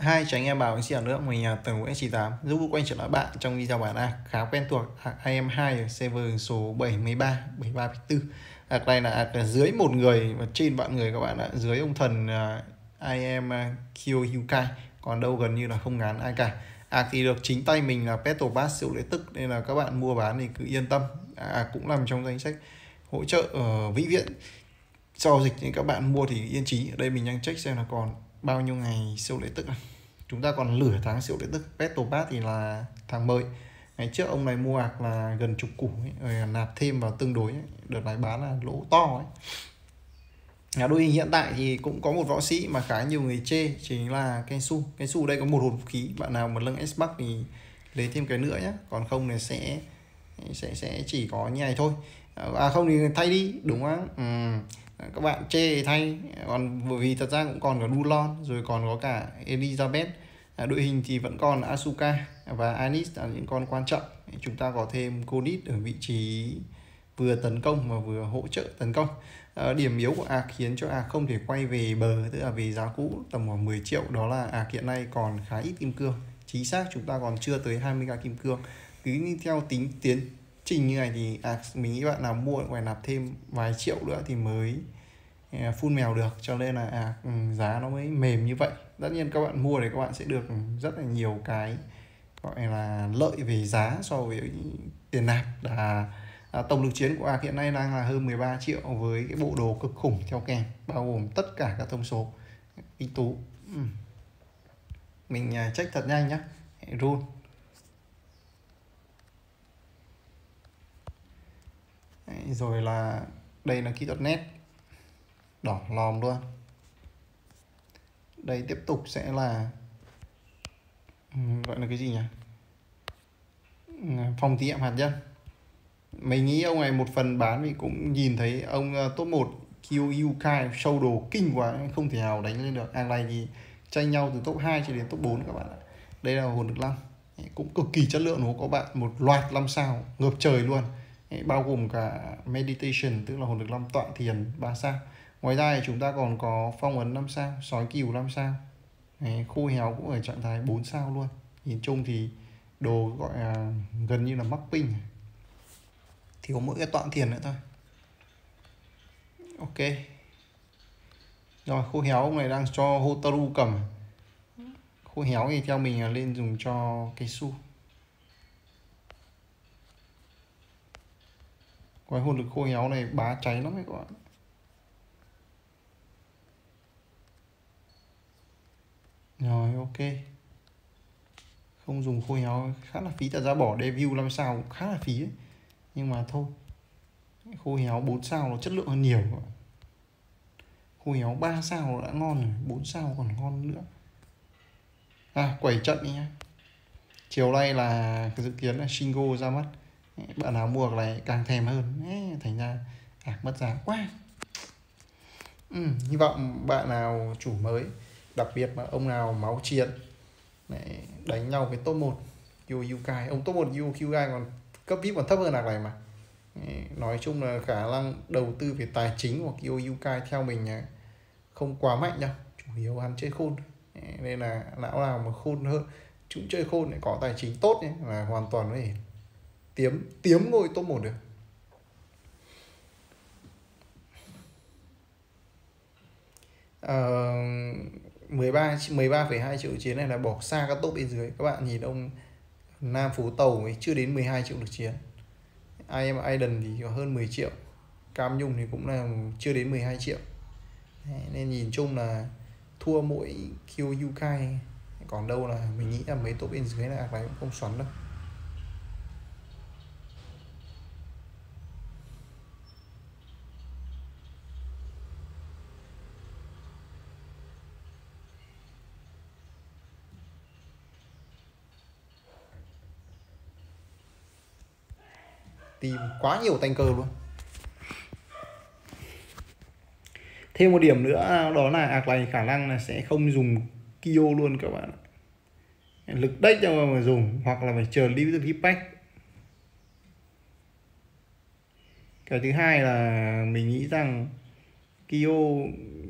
Hai chào anh em bảo anh xỉa nữa mình là Tần Nguyễn 98 giúp quay trở lại bạn trong video bản A, khá quen thuộc. À, IM2 ở server số 73 73.4 Ạc này là à, ạc dưới một người và trên vạn người các bạn ạ. Dưới ông thần à, IM Kyohyukai còn đâu gần như là không ngán ai cả. Ạc thì được chính tay mình là Petal Bass siêu lễ tức, nên là các bạn mua bán thì cứ yên tâm. Ạc cũng nằm trong danh sách hỗ trợ ở vĩ viện. Giao dịch thì các bạn mua thì yên trí ở đây mình đang check xem là còn bao nhiêu ngày siêu lễ tức này chúng ta còn lửa tháng siêu lễ tức. Petrobat thì là tháng mới ngày trước ông này mua ạc là gần chục củ ấy, rồi nạp thêm vào tương đối ấy. đợt này bán là lỗ to ấy. Nhà đôi hiện tại thì cũng có một võ sĩ mà khá nhiều người chê chính là cái su cái su đây có một hồn khí. Bạn nào mà lưng S Bắc thì lấy thêm cái nữa nhé còn không thì sẽ sẽ sẽ chỉ có như này thôi. À không thì thay đi đúng không? Ừ các bạn chê thay. Còn bởi vì thật ra cũng còn có Dulon rồi còn có cả Elizabeth. À, đội hình thì vẫn còn Asuka và Anis là những con quan trọng. Chúng ta có thêm Konit ở vị trí vừa tấn công mà vừa hỗ trợ tấn công. À, điểm yếu của ARK khiến cho ARK không thể quay về bờ tức là về giá cũ tầm khoảng 10 triệu. Đó là ARK hiện nay còn khá ít kim cương. Chính xác chúng ta còn chưa tới 20k kim cương. Cứ theo tính tiến trình như này thì à, mình nghĩ bạn nào mua phải nạp thêm vài triệu nữa thì mới à, phun mèo được. Cho nên là à, ừ, giá nó mới mềm như vậy. Tất nhiên các bạn mua thì các bạn sẽ được rất là nhiều cái gọi là lợi về giá so với tiền nạp. Là à, tổng lực chiến của ARK hiện nay đang là hơn 13 triệu với cái bộ đồ cực khủng theo kèm bao gồm tất cả các thông số tinh tú. Ừ. mình à, check thật nhanh nhá. Run. Đấy, rồi là đây là kỹ thuật nét. Đỏ lòm luôn. Đây tiếp tục sẽ là gọi là cái gì nhỉ? Phòng thí nghiệm hạt nhân. Mình nghĩ ông này một phần bán thì cũng nhìn thấy ông ờ, top 1 Kyu Kai show đồ kinh quá không thể nào đánh lên được. Hàng này thì tranh nhau từ top 2 cho đến top 4 các bạn ạ. Đây là hồn được năm cũng cực kỳ chất lượng nó có bạn một loạt năm sao ngược trời luôn bao gồm cả meditation tức là hồn lực năm tọa thiền 3 sao. Ngoài ra thì chúng ta còn có phong ấn 5 sao sói cừu 5 sao. Đấy, khô héo cũng ở trạng thái 4 sao luôn. Nhìn chung thì đồ gọi là gần như là mắc ping thì có mỗi cái tọa thiền nữa thôi. Ok. Rồi khô héo ông này đang cho Hotaru cầm. Khô héo thì theo mình là lên dùng cho cái su quái hồn lực khô héo này bá cháy lắm đấy các bạn. Rồi, ok. Không dùng khô héo, khá là phí. Thật ra bỏ debut 5 sao cũng khá là phí ấy. nhưng mà thôi. Khô héo 4 sao nó chất lượng hơn nhiều các bạn. khô héo 3 sao đã ngon rồi 4 sao còn ngon nữa. À quẩy trận đi nhá. Chiều nay là dự kiến là Shingo ra mắt bạn nào mua lại càng thèm hơn. Thành ra à, mất giá quá. Ừ, hy vọng bạn nào chủ mới đặc biệt mà ông nào máu chiến này, đánh nhau với top 1 Yukai ông top 1 Yukai còn cấp VIP còn thấp hơn lạc này mà. Nói chung là khả năng đầu tư về tài chính hoặc Yukai theo mình à, không quá mạnh đâu chủ yếu hắn chơi khôn. Nên là lão nào mà khôn hơn chúng chơi khôn lại có tài chính tốt nhé là hoàn toàn có thể tiếm tiếm ngôi top 1 được. Uh, 13 13,2 triệu chiến này là bỏ xa các top bên dưới. Các bạn nhìn ông Nam Phú Tàu ấy chưa đến 12 triệu được chiến. IM Aiden thì có hơn 10 triệu. Cam Nhung thì cũng là chưa đến 12 triệu. Đấy, nên nhìn chung là thua mỗi Kyo Yukai còn đâu là mình nghĩ là mấy top bên dưới là cũng không xoắn đâu. Tìm quá nhiều tanker luôn. Thêm một điểm nữa, đó là ạc này khả năng là sẽ không dùng kio luôn các bạn lực deck cho mà dùng, hoặc là phải chờ lưu feedback pack. Cái thứ hai là mình nghĩ rằng kio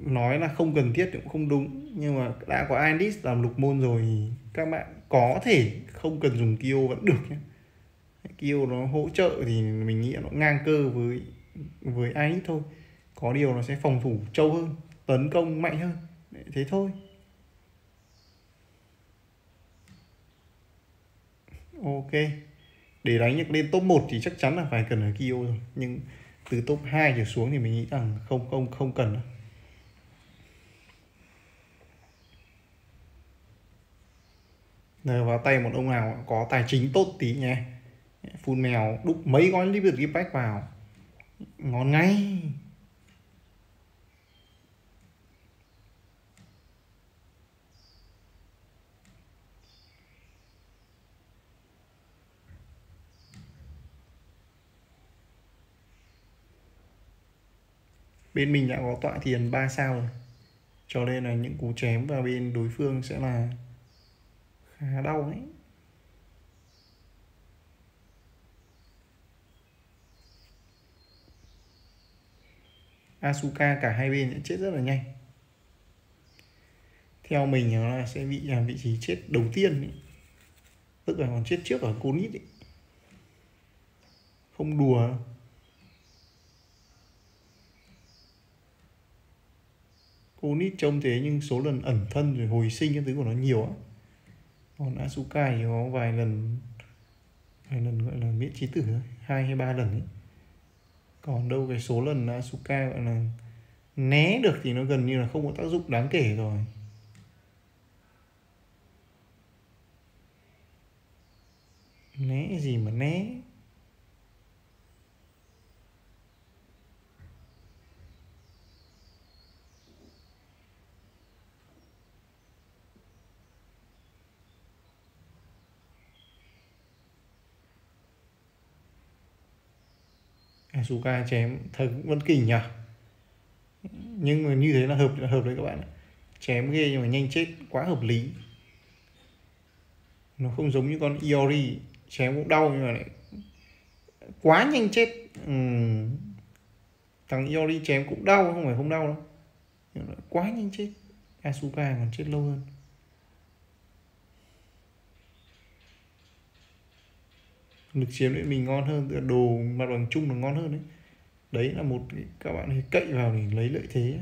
nói là không cần thiết cũng không đúng, nhưng mà đã có Andis làm lục môn rồi thì các bạn có thể không cần dùng kio vẫn được nhé. Kyo nó hỗ trợ thì mình nghĩ nó ngang cơ với với ai thôi. Có điều nó sẽ phòng thủ trâu hơn, tấn công mạnh hơn. Thế thôi. Ok. Để đánh được lên top 1 thì chắc chắn là phải cần ở Kyo rồi. Nhưng từ top 2 trở xuống thì mình nghĩ rằng không không không cần đâu. Rồi vào tay một ông nào có tài chính tốt tí nhé Phun mèo đúc mấy gói lip được vào. Ngon ngay. Bên mình đã có tọa tiền 3 sao rồi. Cho nên là những cú chém vào bên đối phương sẽ là khá đau đấy. Asuka, cả hai bên sẽ chết rất là nhanh theo mình nó là sẽ bị là vị trí chết đầu tiên ấy. tức là còn chết trước ở Conit ấy. không đùa cô nít trông thế nhưng số lần ẩn thân rồi hồi sinh cái thứ của nó nhiều á còn Asuka thì có vài lần vài lần gọi là miễn trí tử thôi hai hay ba lần ấy còn đâu cái số lần Asuka gọi là né được thì nó gần như là không có tác dụng đáng kể rồi. Né gì mà né? Asuka chém thật vẫn kinh nhỉ? Nhưng mà như thế là hợp hợp đấy các bạn chém ghê nhưng mà nhanh chết, quá hợp lý. Nó không giống như con Iori chém cũng đau nhưng mà lại quá nhanh chết. Ừ. thằng Iori chém cũng đau, không phải không đau đâu. Nhưng quá nhanh chết. Asuka còn chết lâu hơn. Lực chiếm để mình ngon hơn đồ mặt bằng chung là ngon hơn đấy đấy là một các bạn hãy cậy vào để lấy lợi thế.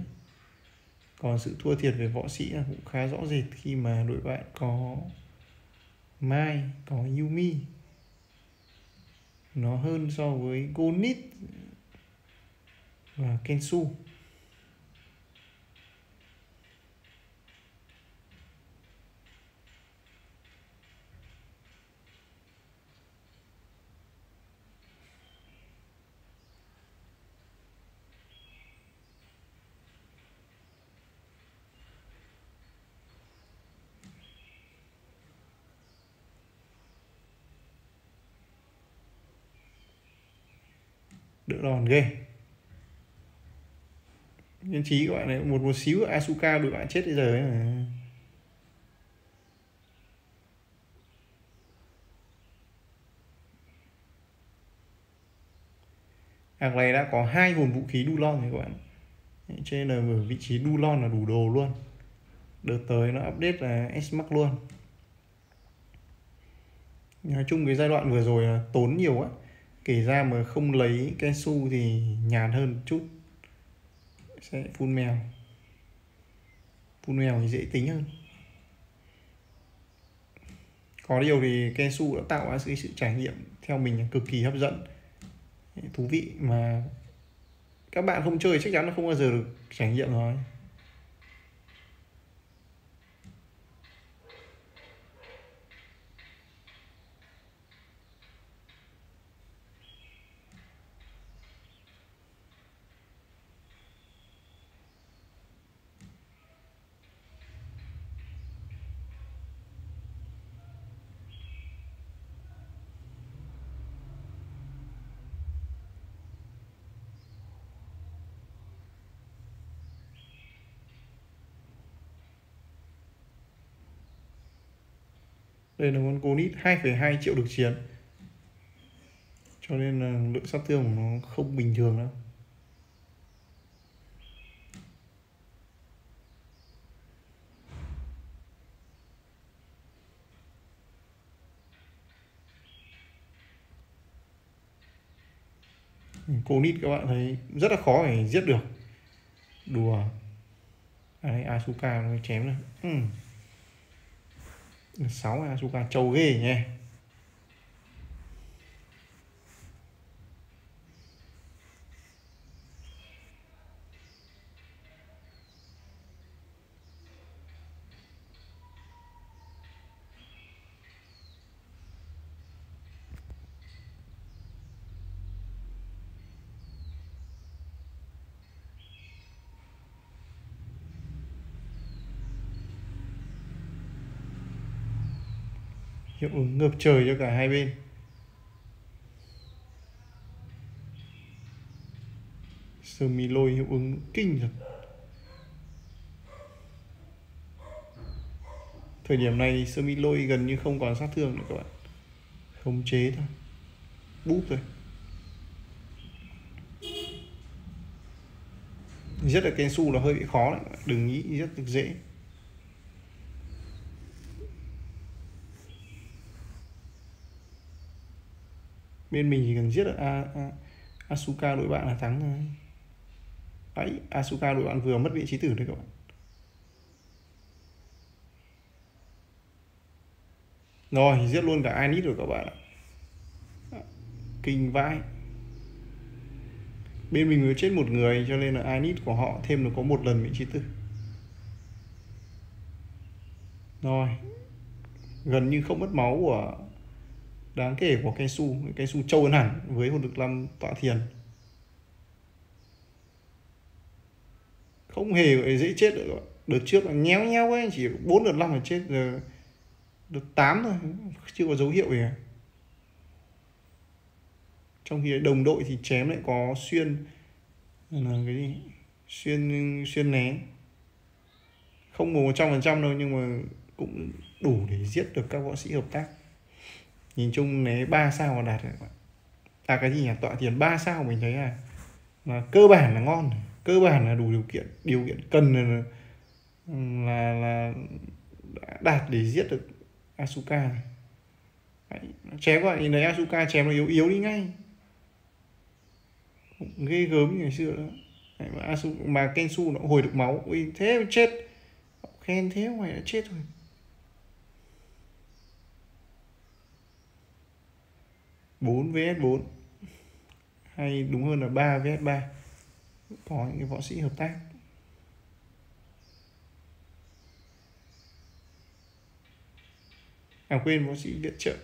Còn sự thua thiệt về võ sĩ là cũng khá rõ rệt khi mà đội bạn có Mai, có Yumi. Nó hơn so với Gonit và Kensu. Đỡ đòn ghê. Nhân trí các bạn này, một một xíu Asuka đội bạn chết bây giờ ấy mà. Hàng này đã có hai hồn vũ khí Dulon rồi các bạn. Cho nên là ở vị trí Dulon là đủ đồ luôn. Đợt tới nó update là S-Max luôn. Nói chung cái giai đoạn vừa rồi là tốn nhiều á kể ra mà không lấy Kensu thì nhàn hơn chút. Sẽ phun mèo phun mèo thì dễ tính hơn. Có điều thì Kensu đã tạo ra sự, sự trải nghiệm theo mình là cực kỳ hấp dẫn thú vị mà các bạn không chơi chắc chắn là không bao giờ được trải nghiệm rồi. đây là con Conit 2,2 triệu được chiến. Cho nên là lượng sát thương của nó không bình thường đâu. Cô nít các bạn thấy rất là khó để giết được. Đùa. Đấy Asuka nó chém này ừ. 6 Asuka trâu ghê nhé hiệu ứng ngược trời cho cả hai bên. Sơ mi lôi hiệu ứng kinh thật. Thời điểm này sơ mi lôi gần như không còn sát thương nữa các bạn. Khống chế thôi. Búp thôi. Rất là kensu là hơi bị khó đấy đừng nghĩ rất là dễ. Bên mình chỉ cần giết được A, A, Asuka đội bạn là thắng thôi. Đấy Asuka đội bạn vừa mất vị trí tử đấy các bạn. Rồi giết luôn cả Anit rồi các bạn ạ. Kinh vãi. Bên mình mới chết một người cho nên là Anit của họ thêm được có một lần vị trí tử. Rồi gần như không mất máu của đáng kể của cây su cây su trâu hơn hẳn với hồn lực năm tọa thiền. Không hề dễ chết được đợt trước là nhéo nhéo ấy, chỉ bốn đợt năm là chết, giờ đợt tám thôi, chưa có dấu hiệu gì trong khi đồng đội thì chém lại có xuyên, là cái gì? Xuyên xuyên né. Không một trăm phần trăm đâu, nhưng mà cũng đủ để giết được các võ sĩ hợp tác nhìn chung nếu 3 sao mà đạt à cái gì nhỉ? Tọa tiền 3 sao mình thấy là là cơ bản là ngon cơ bản là đủ điều kiện điều kiện cần là là, là đạt để giết được Asuka Đấy, chém gọi nhìn thấy Asuka chém nó yếu yếu đi ngay. Ghê gớm như ngày xưa đó. Đấy, mà, Asu, mà Kensu nó hồi được máu. Ui thế chết. Khen thế mày đã chết rồi. 4 vs 4 hay đúng hơn là 3 vs 3 có những cái võ sĩ hợp tác. À quên, võ sĩ viện trợ.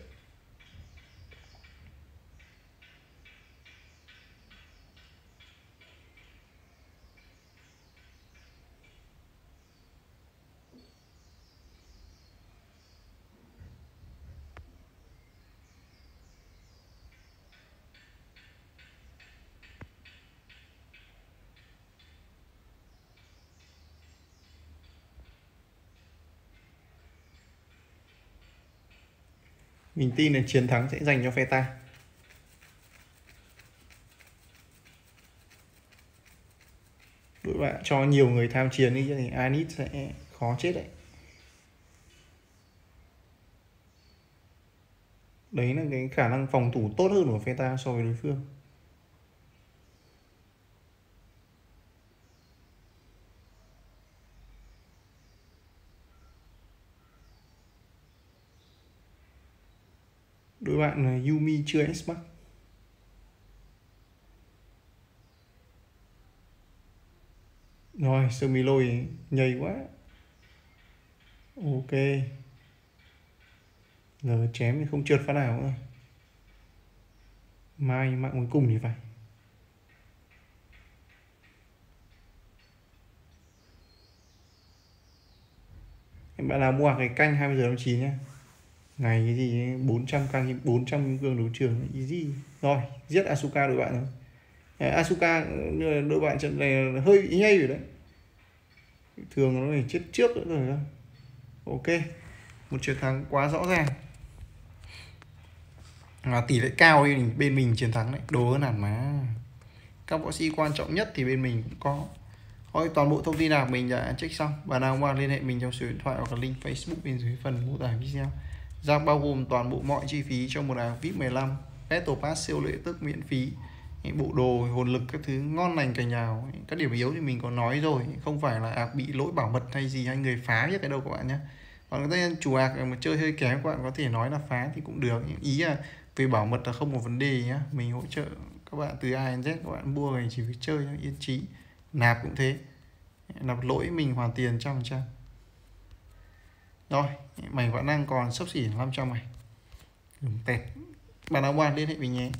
Mình tin là chiến thắng sẽ dành cho phe ta. Đội bạn cho nhiều người tham chiến đi, thì Anit sẽ khó chết đấy. Đấy là cái khả năng phòng thủ tốt hơn của phe ta so với đối phương. Đối bạn là Yumi chưa S Max rồi, sơ mi lôi nhầy quá. Ok. Giờ chém thì không trượt phát nào nữa. Mai, mạng cuối cùng thì phải. Em bạn nào mua cái canh 20 giờ 59 nhé ngày cái gì 400 căng 400 kim cương đấu trường easy. Rồi giết Asuka đội bạn rồi. Asuka ờ, đội bạn trận này hơi bị nhây rồi đấy. Thường nó phải chết trước nữa rồi ok một chiến thắng quá rõ ràng. À, tỷ lệ cao thì bên mình chiến thắng đấy đồ hơn hẳn mà. Các võ sĩ quan trọng nhất thì bên mình cũng có. Thôi toàn bộ thông tin nào mình đã check xong. Bạn nào muốn liên hệ mình trong số điện thoại hoặc là link Facebook bên dưới phần mô tả video. Giang bao gồm toàn bộ mọi chi phí cho một áo VIP 15 Battle Pass siêu lệ tức miễn phí bộ đồ hồn lực các thứ ngon lành cành nhà, các điểm yếu thì mình có nói rồi không phải là ạc bị lỗi bảo mật hay gì hay người phá biết cái đâu các bạn nhé còn cái chủ ạc mà chơi hơi kém các bạn có thể nói là phá thì cũng được. Ý là về bảo mật là không có vấn đề nhá. Mình hỗ trợ các bạn từ A đến Z các bạn mua này chỉ việc chơi yên trí nạp cũng thế. Nạp lỗi mình hoàn tiền trăm trăm rồi mảnh vẫn đang còn sấp xỉ 500 này tẹt. Bạn nào quan liên hệ mình nhé.